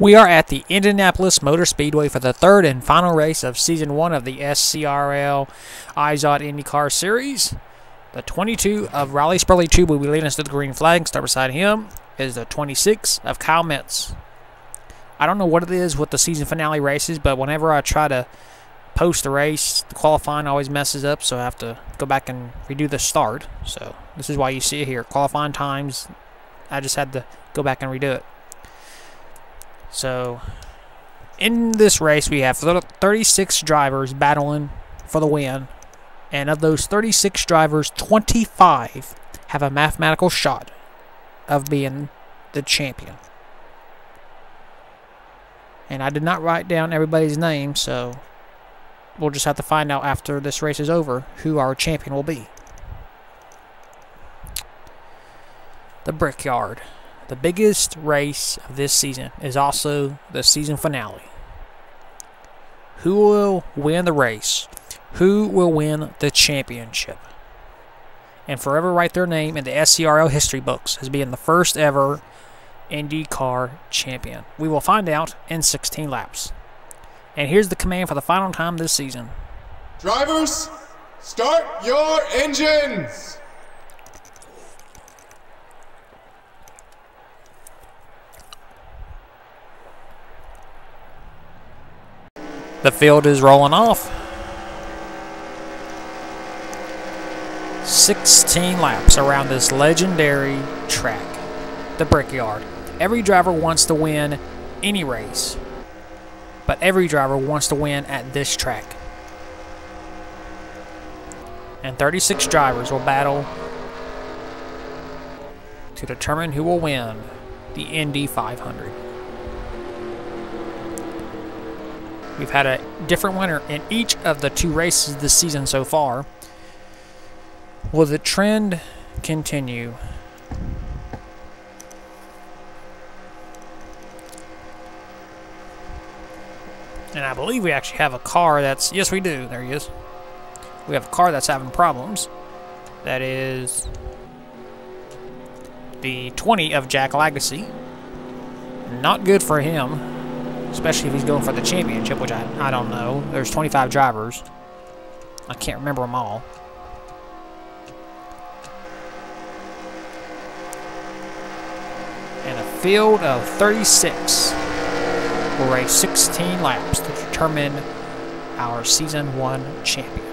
We are at the Indianapolis Motor Speedway for the third and final race of season one of the SCRL IZOD IndyCar Series. The 22 of Riley Spurley Tube will be leading us to the green flag. Start beside him is the 26 of Kyle Metz. I don't know what it is with the season finale races, but whenever I try to post the race, the qualifying always messes up, so I have to go back and redo the start. So this is why you see it here. Qualifying times, I just had to go back and redo it. So, in this race, we have 36 drivers battling for the win. And of those 36 drivers, 25 have a mathematical shot of being the champion. And I did not write down everybody's name, so we'll just have to find out after this race is over who our champion will be. The Brickyard. The biggest race of this season is also the season finale. Who will win the race? Who will win the championship? And forever write their name in the SCRL history books as being the first ever IndyCar champion. We will find out in 16 laps. And here's the command for the final time this season. Drivers, start your engines! The field is rolling off. 16 laps around this legendary track, the Brickyard. Every driver wants to win any race, but every driver wants to win at this track. And 36 drivers will battle to determine who will win the Indy 500. We've had a different winner in each of the two races this season so far. Will the trend continue? And I believe we actually have a car that's... Yes, we do. There he is. We have a car that's having problems. That is the 20 of Jack Legacy. Not good for him, especially if he's going for the championship, which I, I don't know. There's 25 drivers. I can't remember them all. And a field of 36 will race 16 laps to determine our Season 1 champion.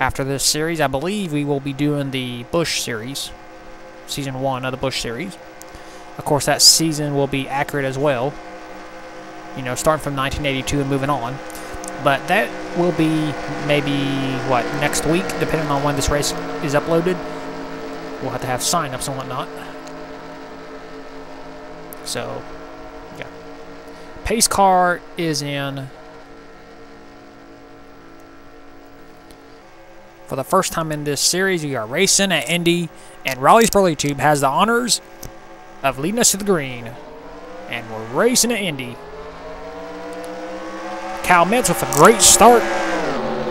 After this series, I believe we will be doing the Busch Series, Season 1 of the Busch Series. Of course, that season will be accurate as well, you know, starting from 1982 and moving on. But that will be maybe, what, next week, depending on when this race is uploaded. We'll have to have sign-ups and whatnot. So, yeah. Pace car is in. For the first time in this series, we are racing at Indy, and Riley Spurley Tube has the honors of leading us to the green. And we're racing to Indy. Kyle Metz with a great start.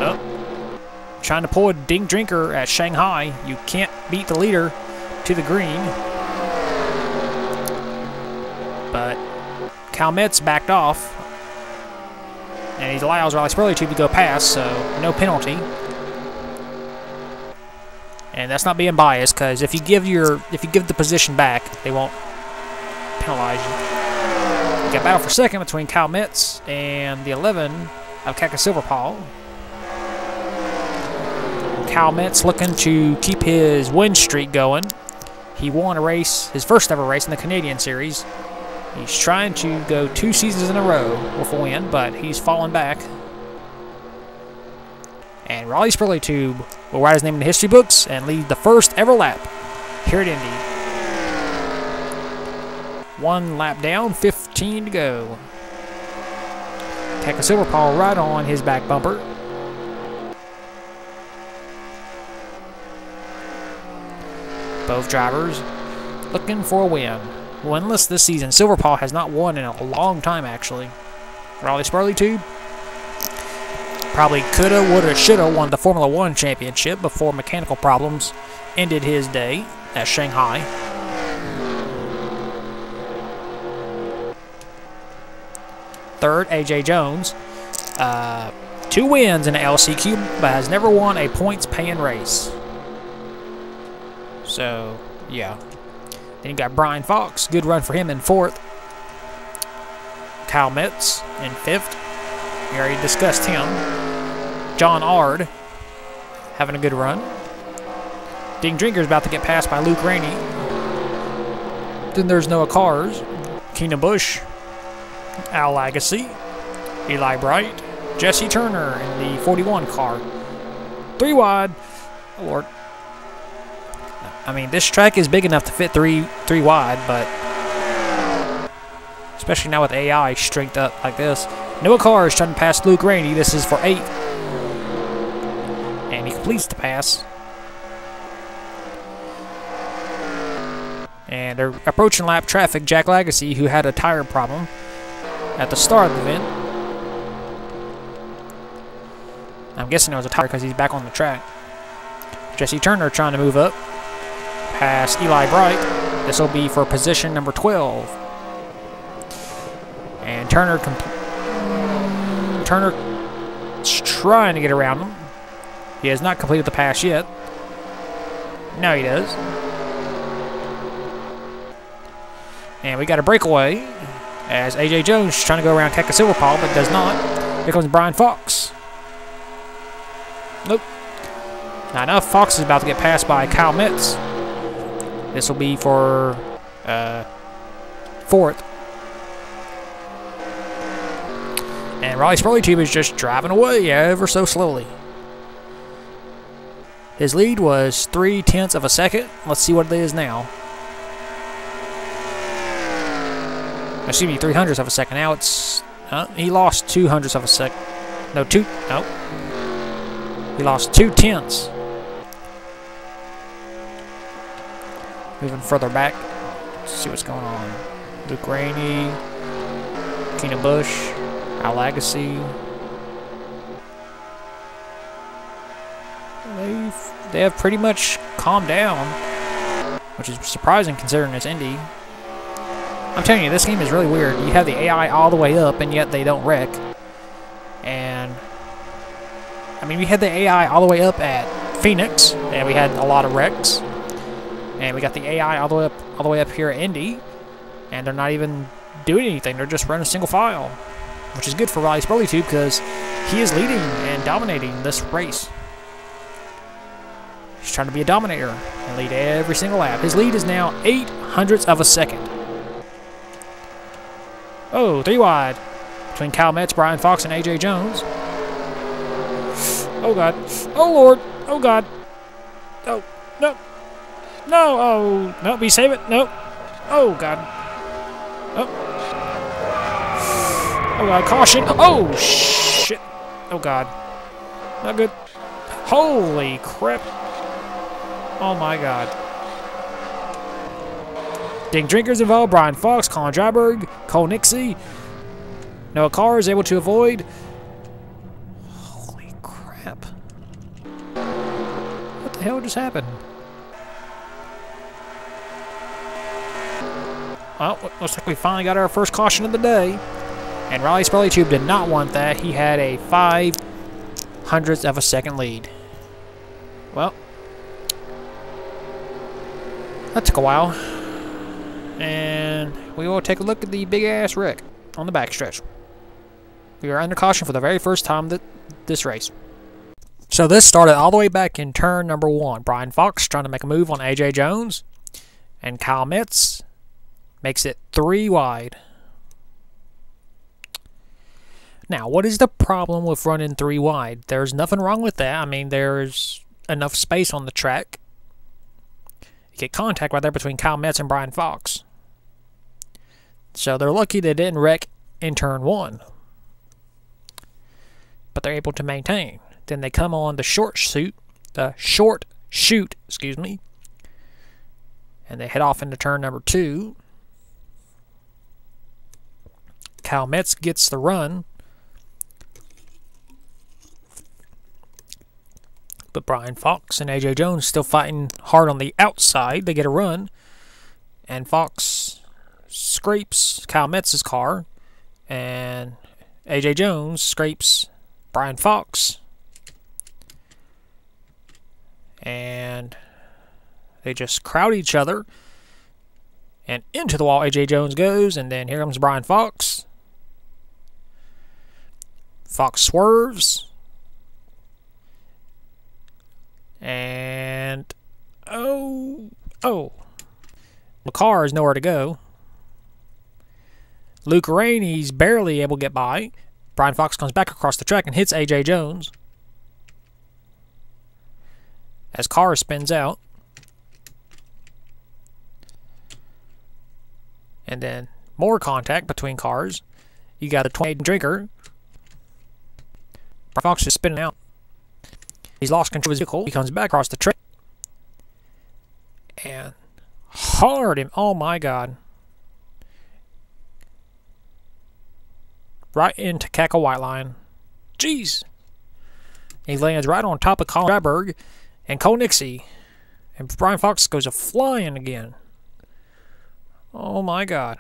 Oh. Trying to pull a ding drinker at Shanghai. You can't beat the leader to the green. But Kyle Metz backed off. And he allows Riley Spurley to go past, so no penalty. And that's not being biased, because if you give your if you give the position back, they won't penalize you. You got battle for second between Kyle Metz and the 11 of Kaka Silverpaw. Kyle Metz looking to keep his win streak going. He won a race, his first ever race in the Canadian Series. He's trying to go two seasons in a row with a win, but he's fallen back. And Riley Spurley Tube will write his name in the history books and lead the first ever lap here at Indy. One lap down, 15 to go. Kaka Silverpaw right on his back bumper. Both drivers looking for a win. Winless this season. Silverpaw has not won in a long time, actually. Riley Spurley Tube probably coulda, woulda, shoulda won the Formula One championship before mechanical problems ended his day at Shanghai. Third, AJ Jones. Uh, two wins in the LCQ, but has never won a points paying race. So, yeah. Then you got Brian Fox. Good run for him in fourth. Kyle Metz in fifth. We already discussed him. John Ard having a good run. Ding Drinker's about to get passed by Luke Rainey. Then there's Noah Cars, Keenan Bush, Al Legacy, Eli Bright, Jesse Turner in the 41 car. Three wide. Oh, Lord. I mean, this track is big enough to fit three three wide, but especially now with AI strength up like this. Noah Carr is trying to pass Luke Rainey. This is for eight. And he completes the pass. And they're approaching lap traffic. Jack Legacy, who had a tire problem at the start of the event. I'm guessing it was a tire because he's back on the track. Jesse Turner trying to move up past Eli Bright. This will be for position number 12. And Turner Turner's trying to get around him. He has not completed the pass yet. Now he does. And we got a breakaway as AJ Jones trying to go around Keka Silverpaw, but does not. Here comes Brian Fox. Nope. Not enough. Fox is about to get passed by Kyle Metz. This will be for uh, fourth. And Riley Spurley Tube is just driving away ever so slowly. His lead was three tenths of a second. Let's see what it is now. Excuse me, three hundredths of a second. Now it's uh, he lost two hundredths of a second. No, two. No, he lost two tenths. Moving further back. Let's see what's going on. Luke Rainey, Keenan Bush, Al Legacy. They have pretty much calmed down, which is surprising considering it's Indy. I'm telling you, this game is really weird. You have the AI all the way up, and yet they don't wreck. And I mean, we had the AI all the way up at Phoenix, and we had a lot of wrecks. And we got the AI all the way up, all the way up here at Indy, and they're not even doing anything. They're just running single file, which is good for Riley Spurley too, because he is leading and dominating this race. He's trying to be a dominator and lead every single lap. His lead is now eight hundredths of a second. Oh, three wide between Kyle Metz, Brian Fox, and AJ Jones. Oh God! Oh Lord! Oh God! Oh no! No! Oh no! We save it! No! Oh God! Oh! Oh God! Caution! Oh shit! Oh God! Not good! Holy crap! Oh my God! Ding Drinkers involved, Brian Fox, Colin Dryberg, Cole Nixie. Noah Carr is able to avoid. Holy crap. What the hell just happened? Well, looks like we finally got our first caution of the day. And Riley Spurley Tube did not want that. He had a five hundredths of a second lead. Well, that took a while. And we will take a look at the big ass wreck on the backstretch. We are under caution for the very first time that this race. So this started all the way back in turn number one. Brian Fox trying to make a move on AJ Jones. And Kyle Metz makes it three wide. Now, what is the problem with running three wide? There's nothing wrong with that. I mean, there's enough space on the track. Get contact right there between Kyle Metz and Brian Fox. So they're lucky they didn't wreck in turn one. But they're able to maintain. Then they come on the short chute, the short chute, excuse me. And they head off into turn number two. Kyle Metz gets the run. But Brian Fox and AJ Jones still fighting hard on the outside. They get a run. And Fox scrapes Kyle Metz's car. And AJ Jones scrapes Brian Fox. And they just crowd each other. And into the wall AJ Jones goes, and then here comes Brian Fox. Fox swerves. And oh oh. The car is nowhere to go. Luke Rainey's barely able to get by. Brian Fox comes back across the track and hits AJ Jones. As car spins out. And then more contact between cars. You got a 28 drinker. Brian Fox is spinning out. He's lost control of his vehicle. He comes back across the track. And hard him. Oh my god. Right into Keke White Line. Jeez. He lands right on top of Colin Dryberg and Cole Nixie. And Brian Fox goes a flying again. Oh my god.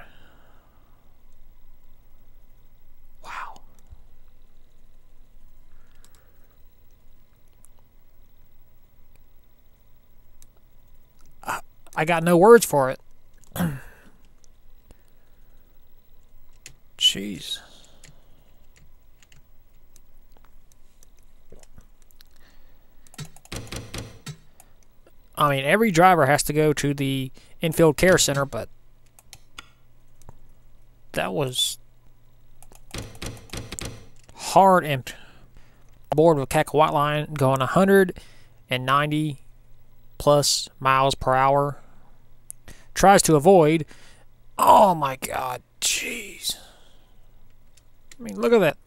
Wow. I, got no words for it. Jeez. I mean, every driver has to go to the infield care center, but that was hard and board with Keke White Line going 190 plus miles per hour. Tries to avoid. Oh my god, jeez. I mean, look at that.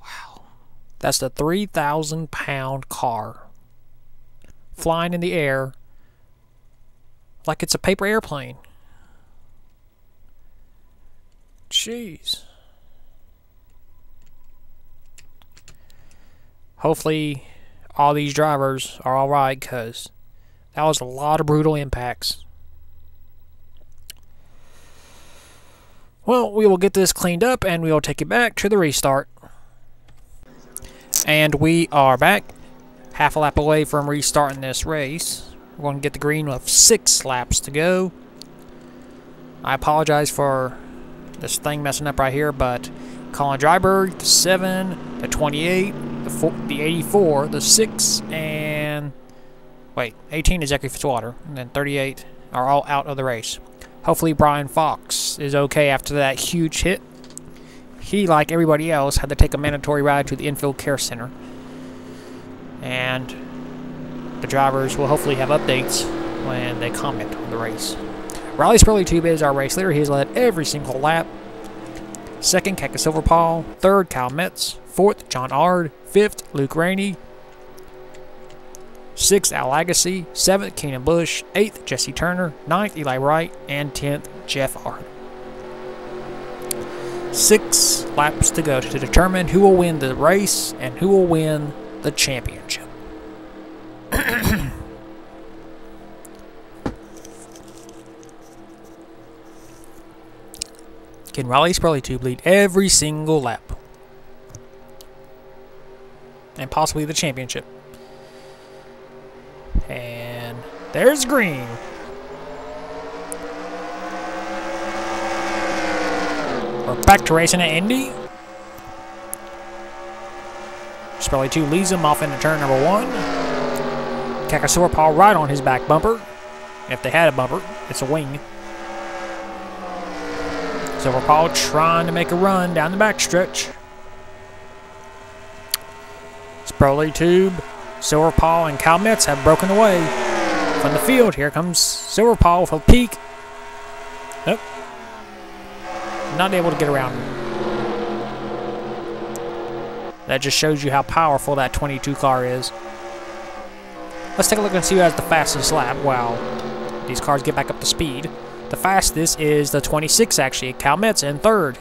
Wow. That's the 3,000 pound car flying in the air like it's a paper airplane. Jeez. Hopefully, all these drivers are alright because that was a lot of brutal impacts. Well, we will get this cleaned up and we will take it back to the restart. And we are back, half a lap away from restarting this race. We're going to get the green with six laps to go. I apologize for this thing messing up right here, but Colin Dryberg, the 7, the 28, the, four, the 84, the 6, and... Wait, 18 is Zachary Fitzwater, and then 38 are all out of the race. Hopefully Brian Fox is okay after that huge hit he, like everybody else, had to take a mandatory ride to the infield care center. And the drivers will hopefully have updates when they comment on the race. Riley Spurley Tube is our race leader. He's led every single lap. Second, Keke Silverpaul. Third, Kyle Metz. Fourth, John Ard. Fifth, Luke Rainey. Sixth, Al Agassi. Seventh, Keenan Bush. Eighth, Jesse Turner. Ninth, Eli Bright. And tenth, Jeff Ard. Six laps to go to determine who will win the race and who will win the championship. Can Riley Spurley Tube lead every single lap? And possibly the championship. And there's green. We're back to racing at Indy. Spurley 2 leads him off into turn number 1. Keke Silverpaul right on his back bumper. If they had a bumper, it's a wing. Silverpaul trying to make a run down the backstretch. Spurley Tube, Silverpaul, and Cal Metz have broken away from the field. Here comes Silverpaul with a peak. Nope, not able to get around That just shows you how powerful that 22 car is. Let's take a look and see who has the fastest lap while these cars get back up to speed. The fastest is the 26, actually. Cal Metz in third.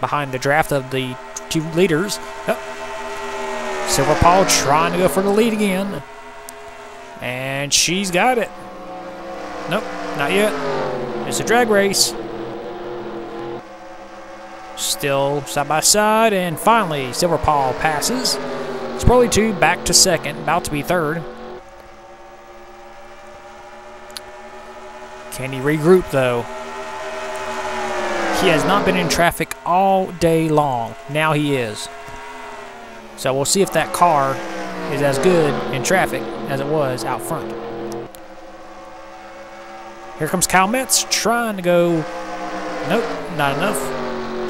Behind the draft of the two leaders. Oh. Silver Paul trying to go for the lead again. And she's got it. Nope, not yet. It's a drag race. Still side by side, and finally, Silver Paul passes. Spurley 2 back to second, about to be third. Can he regroup, though? He has not been in traffic all day long. Now he is. So we'll see if that car is as good in traffic as it was out front. Here comes Kyle Metz trying to go. Nope, not enough.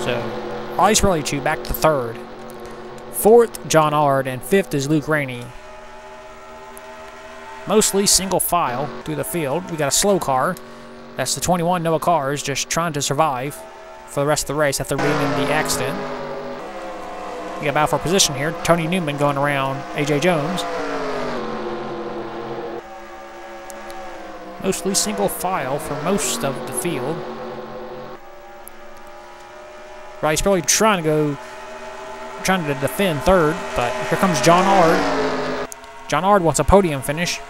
So Riley Spurley back to third. Fourth, John Ard, and fifth is Luke Rainey. Mostly single file through the field. We got a slow car. That's the 21 Noah Cars just trying to survive for the rest of the race after being in the accident. We got battle for position here. Tony Newman going around AJ Jones. Mostly single file for most of the field. Right, he's probably trying to go, trying to defend third, but here comes John Ard. John Ard wants a podium finish.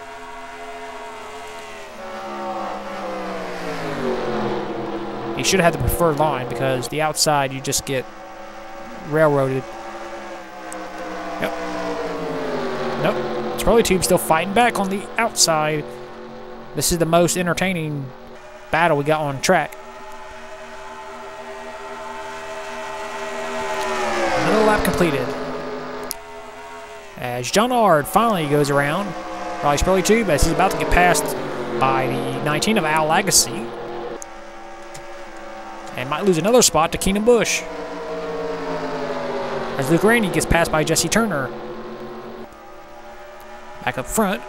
Should have had the preferred line because the outside you just get railroaded. Yep. Nope. Spurley Tube still fighting back on the outside. This is the most entertaining battle we got on track. Another lap completed. As John Ard finally goes around Riley Spurley Tube as he's about to get passed by the 19 of Al Legacy. And might lose another spot to Keenan Bush. As Luke Rainey gets passed by Jesse Turner. Back up front.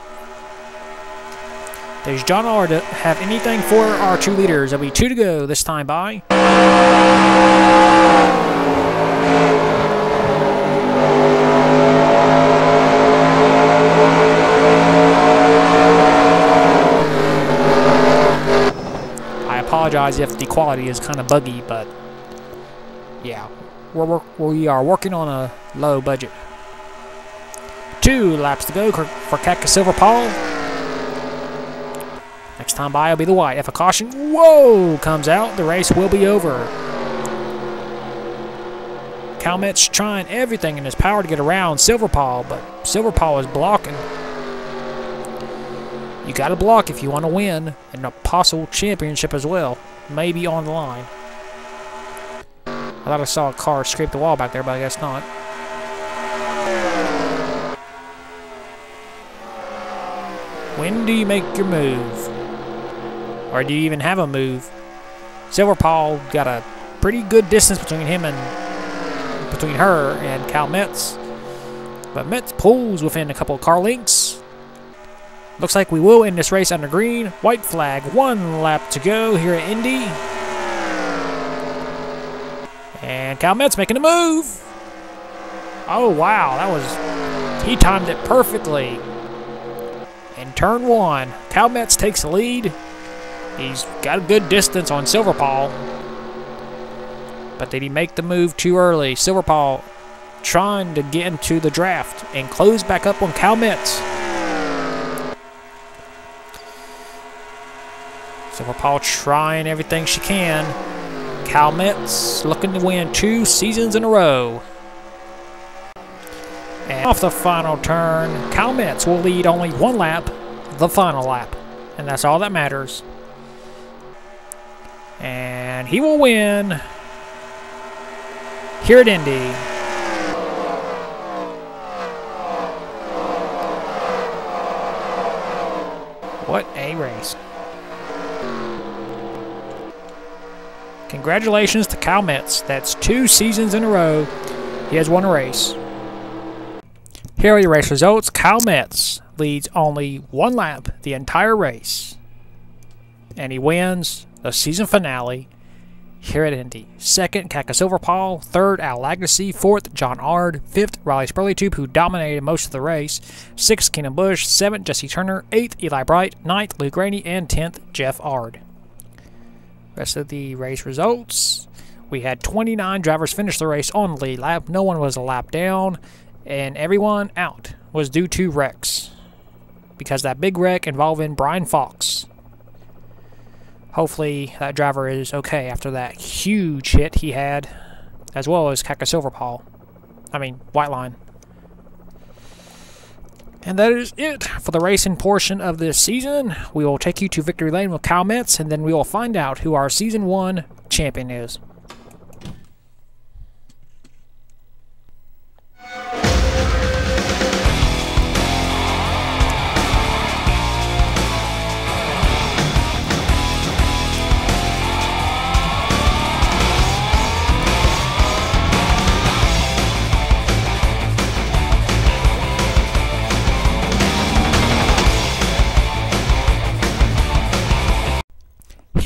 Does John Ard have anything for our two leaders? There'll be two to go this time by. I apologize if the quality is kind of buggy, but yeah, we're we are working on a low budget. Two laps to go for Kaka Silver Paul. Next time by will be the white. If a caution, whoa, comes out, the race will be over. Calmet's trying everything in his power to get around Silver Paul, but Silver Paul is blocking. You got to block if you want to win and a possible championship as well. Maybe on the line. I thought I saw a car scrape the wall back there, but I guess not. When do you make your move? Or do you even have a move? Silver Paul got a pretty good distance between him and between her and Cal Metz. But Metz pulls within a couple of car lengths. Looks like we will end this race under green. White flag, one lap to go here at Indy. And Cal Metz making a move. Oh, wow, that was, he timed it perfectly. In turn one, Cal Metz takes the lead. He's got a good distance on Silverpaw. But did he make the move too early? Silverpaw trying to get into the draft and close back up on Cal Metz. Paul trying everything she can. Cal Metz looking to win two seasons in a row. And off the final turn, Cal Metz will lead only one lap, the final lap. And that's all that matters. And he will win here at Indy. What a race. Congratulations to Cal Metz. That's two seasons in a row he has won a race. Here are your race results. Cal Metz leads only one lap the entire race. And he wins the season finale here at Indy. Second, Kaka Silverpaul. Third, Al Legacy. Fourth, John Ard. Fifth, Riley Spurley Tube, who dominated most of the race. Sixth, Keenan Bush. Seventh, Jesse Turner. Eighth, Eli Bright. Ninth, Lou Rainey. And tenth, Jeff Ard. Rest of the race results. We had 29 drivers finish the race on the lead lap. No one was a lap down. and everyone out was due to wrecks. Because that big wreck involving Brian Fox. Hopefully that driver is okay after that huge hit he had, as well as Kaka Silverpaw. I mean, White Line. And that is it for the racing portion of this season. We will take you to Victory Lane with Kyle Metz, and then we will find out who our Season 1 champion is.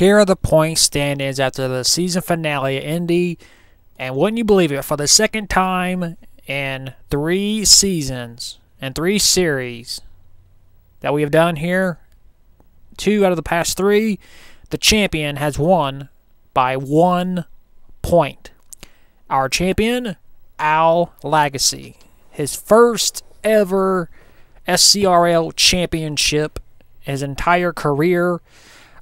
Here are the point standings after the season finale at Indy. And wouldn't you believe it, for the second time in three seasons and three series that we have done here, two out of the past three, the champion has won by one point. Our champion, Al Lagasse. His first ever SCRL championship, his entire career.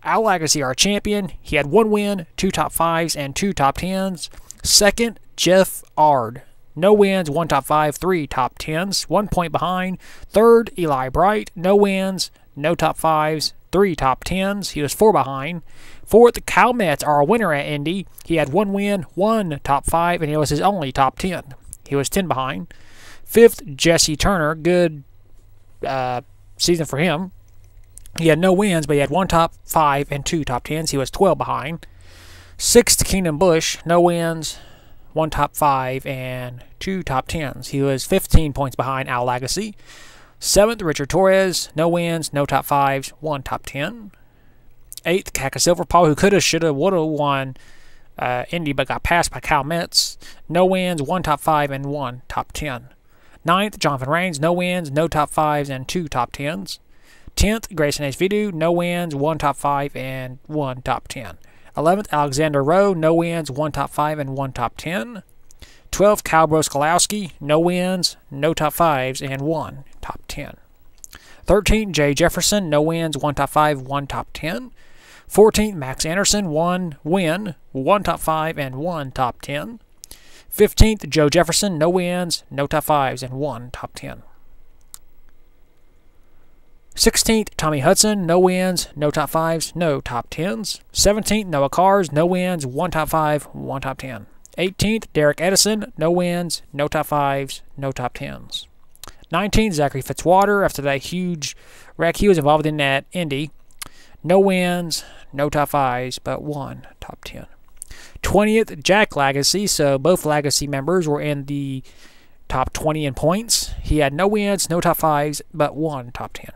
Al Lagasse, our champion, he had one win, two top fives, and two top tens. Second, Jeff Ard. No wins, one top five, three top tens, one point behind. Third, Eli Bright. No wins, no top fives, three top tens. He was four behind. Fourth, Kyle Metz, our winner at Indy. He had one win, one top five, and it was his only top ten. He was ten behind. Fifth, Jesse Turner. Good uh, season for him. He had no wins, but he had one top five and two top tens. He was 12 behind. Sixth, Keenan Bush, no wins, one top five and two top tens. He was 15 points behind Al Lagasse. Seventh, Richard Torres, no wins, no top fives, one top ten. Eighth, Kaka Silverpaw, who could have, should have, would have won uh, Indy, but got passed by Kyle Metz. No wins, one top five and one top ten. Ninth, Jonathan Rains, no wins, no top fives, and two top tens. 10th, Grayson H. Vidu, no wins, one top five, and one top 10. 11th, Alexander Rowe, no wins, one top five, and one top 10. 12th, Kyle Broskolowski, no wins, no top fives, and one top 10. 13th, Jay Jefferson, no wins, one top five, one top 10. 14th, Max Anderson, one win, one top five, and one top 10. 15th, Joe Jefferson, no wins, no top fives, and one top 10. 16th, Tommy Hudson, no wins, no top fives, no top tens. 17th, Noah Cars, no wins, one top five, one top ten. 18th, Derek Edison, no wins, no top fives, no top tens. 19th, Zachary Fitzwater, after that huge wreck he was involved in at Indy. No wins, no top fives, but one top 10. 20th, Jack Lagasse, so both Lagasse members were in the top 20 in points. He had no wins, no top fives, but one top 10.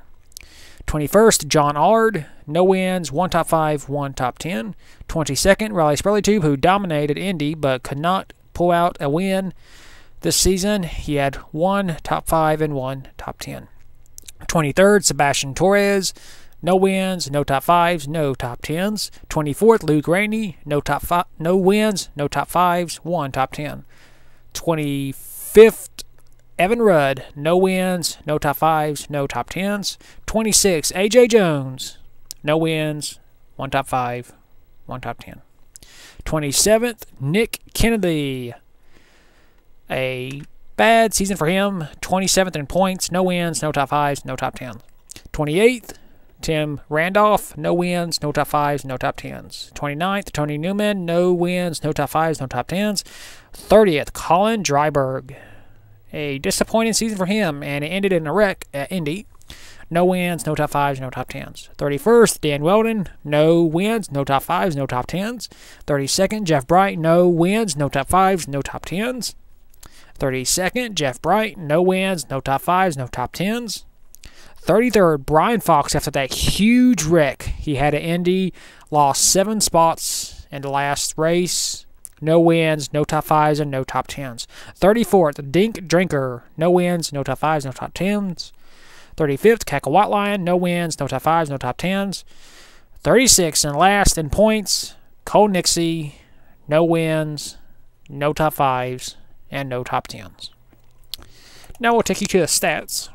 21st, John Ard, no wins, one top five, one top 10. 22nd, Riley Spurleytube, who dominated Indy but could not pull out a win this season. He had one top five and one top 10. 23rd, Sebastian Torres, no wins, no top fives, no top 10s. 24th, Luke Rainey, no top five, no wins, no top fives, one top 10. 25th, Evan Rudd, no wins, no top fives, no top tens. 26, AJ Jones, no wins, one top five, one top ten. 27th, Nick Kennedy, a bad season for him. 27th in points, no wins, no top fives, no top tens. 28th, Tim Randolph, no wins, no top fives, no top tens. 29th, Tony Newman, no wins, no top fives, no top tens. 30th, Colin Dryberg, a disappointing season for him, and it ended in a wreck at Indy. No wins, no top fives, no top tens. 31st, Dan Weldon, no wins, no top fives, no top tens. 32nd, Jeff Bright, no wins, no top fives, no top tens. 32nd, Jeff Bright, no wins, no top fives, no top tens. 33rd, Brian Fox, after that huge wreck he had at Indy, lost seven spots in the last race. No wins, no top fives, and no top tens. 34th, Dink Drinker. No wins, no top fives, no top tens. 35th, Kaka White Lion. No wins, no top fives, no top tens. 36th and last in points, Cole Nixie. No wins, no top fives, and no top tens. Now we'll take you to the stats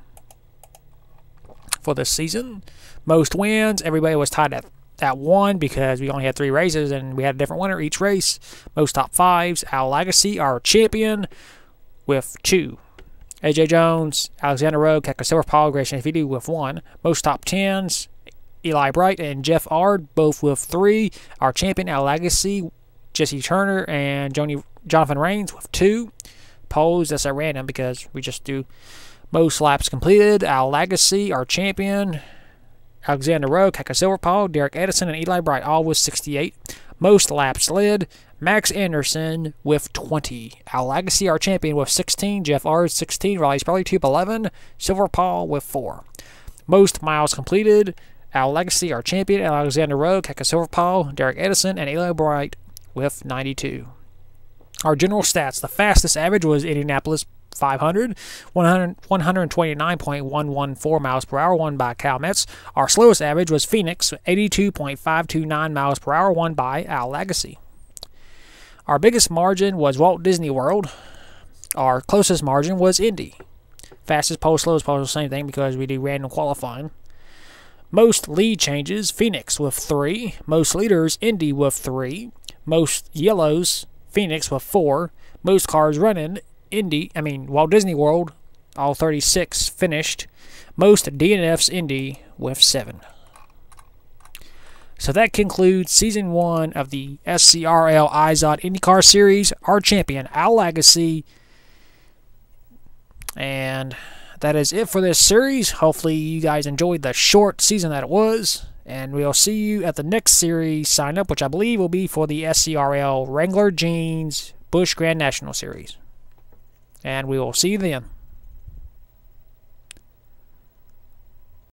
for this season. Most wins, everybody was tied at, at one because we only had three races and we had a different winner each race. Most top fives, Al Legacy, our champion, with two. AJ Jones, Alexander Rowe, Keke Silver Paul, Grayson Fidi with one. Most top tens, Eli Bright and Jeff Ard, both with three. Our champion, Al Legacy, Jesse Turner, and Joni, Jonathan Rains with two. Poles, that's at random because we just do most laps completed. Al Legacy, our champion. Alexander Rowe, Keke Silver Paul, Derek Edison, and Eli Bright, all with 68. Most laps led. Max Anderson with 20. Al Legacy, our champion, with 16. Jeff Ard 16. Riley Spurley Tube 11. Silver Paul with 4. Most miles completed. Al Legacy, our champion, Alexander Rowe, Keke Silver Paul, Derek Edison, and Eli Bright with 92. Our general stats the fastest average was Indianapolis 500, 129.114 miles per hour, won by Cal Metz. Our slowest average was Phoenix, 82.529 miles per hour, won by Al Legacy. Our biggest margin was Walt Disney World. Our closest margin was Indy. Fastest pole, slowest pole, same thing because we do random qualifying. Most lead changes, Phoenix with three. Most leaders, Indy with three. Most yellows, Phoenix with four. Most cars running, Indy, I mean Walt Disney World, all 36 finished. Most DNFs Indy with seven. So that concludes season one of the SCRL IZOD IndyCar Series. Our champion, Al Legacy. And that is it for this series. Hopefully, you guys enjoyed the short season that it was. And we'll see you at the next series sign up, which I believe will be for the SCRL Wrangler Jeans Busch Grand National Series. And we will see you then.